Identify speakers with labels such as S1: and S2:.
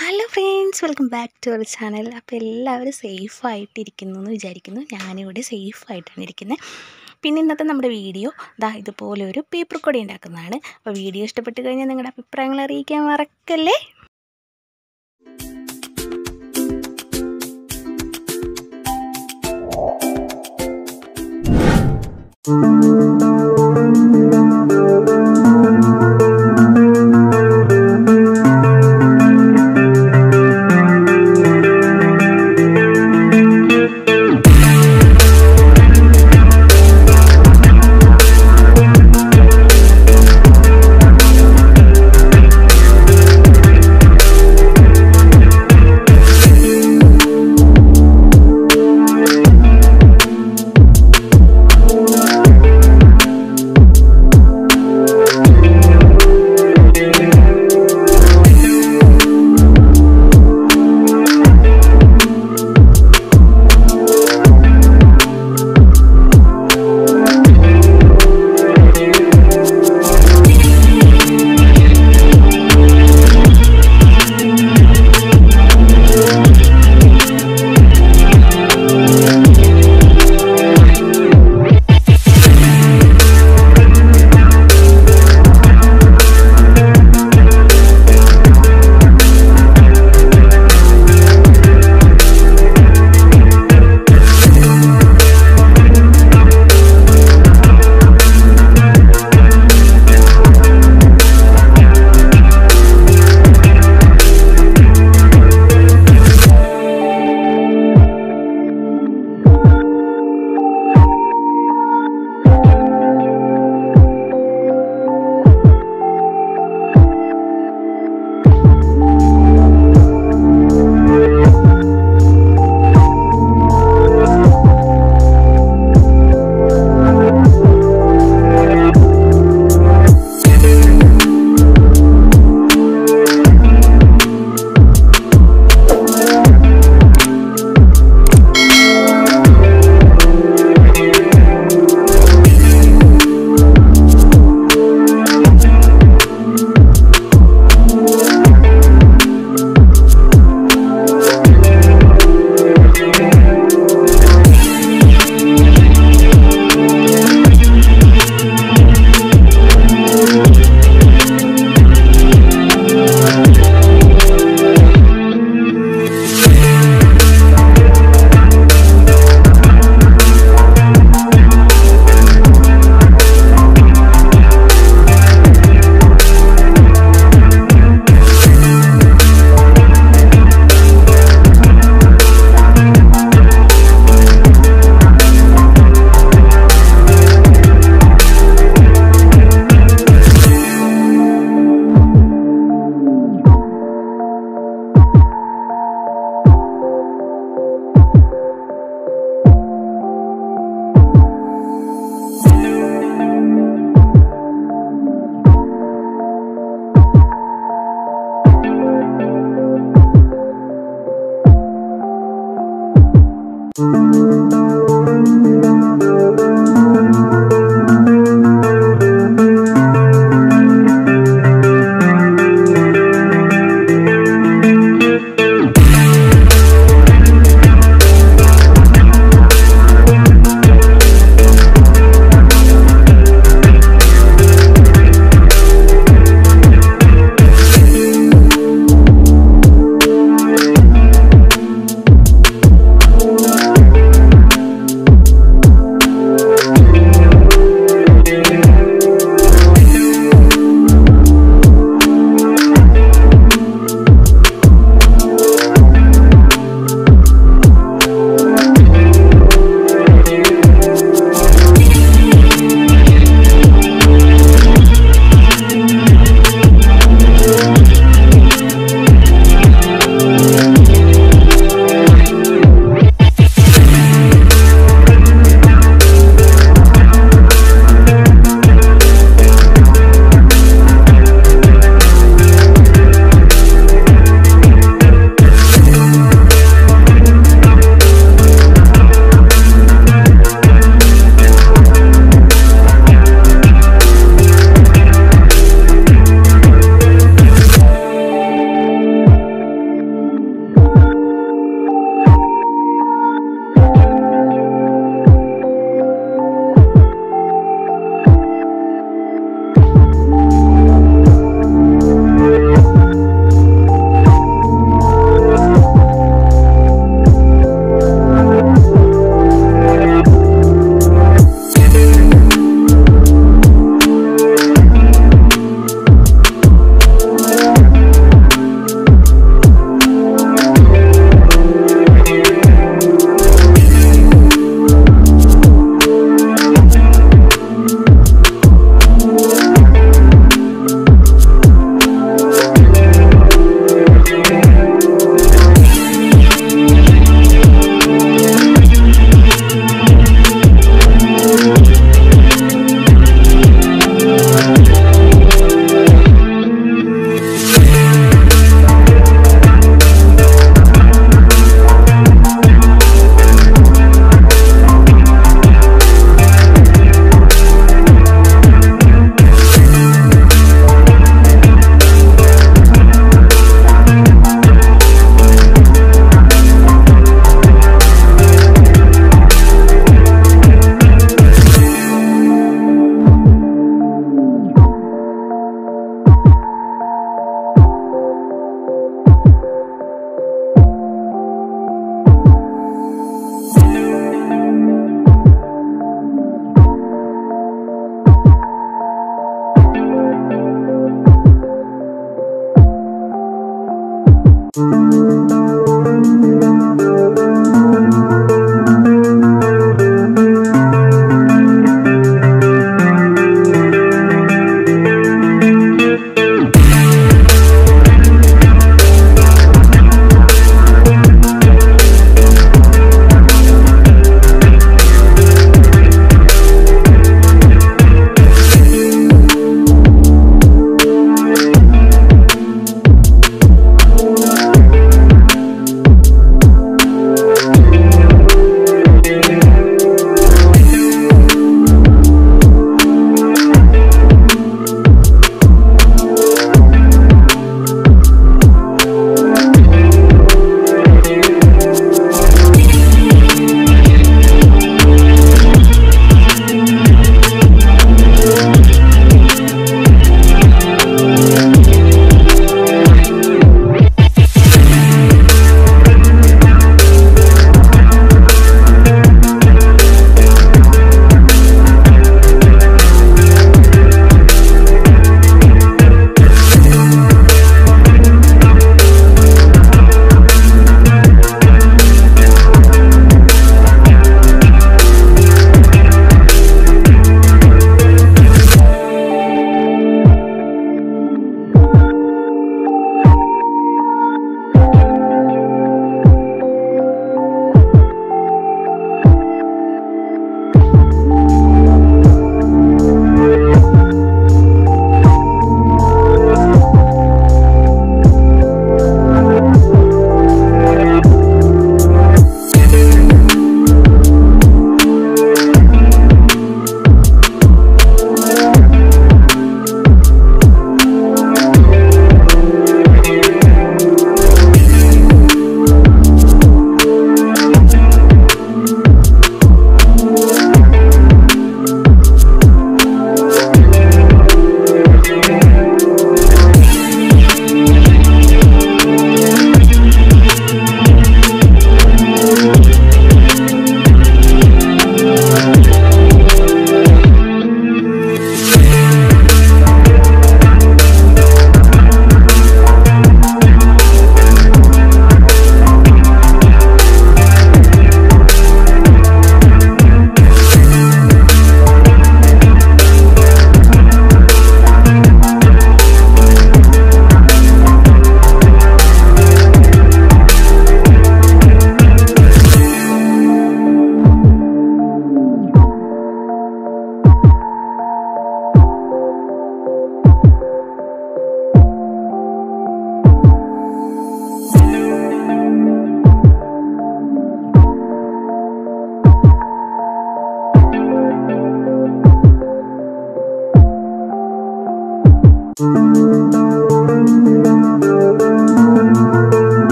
S1: Hello friends welcome back to our channel അപ്പോൾ എല്ലാവരും സേഫായിട്ടിരിക്കുന്നു എന്ന് വിചാരിക്കുന്നു. ഞാനിവിടെ സേഫായിട്ടാണ് ഇരിക്കുന്നത് പിന്നെ ഇന്നത്തെ നമ്മുടെ വീഡിയോ ദാ ഇതുപോലെ ഒരു പേപ്പർ കൊടി ഉണ്ടാക്കുന്നതാണ്. അപ്പോൾ വീഡിയോ ഇഷ്ടപ്പെട്ട് കഴിഞ്ഞാൽ നിങ്ങളുടെ അഭിപ്രായങ്ങൾ അറിയിക്കാൻ മറക്കല്ലേ?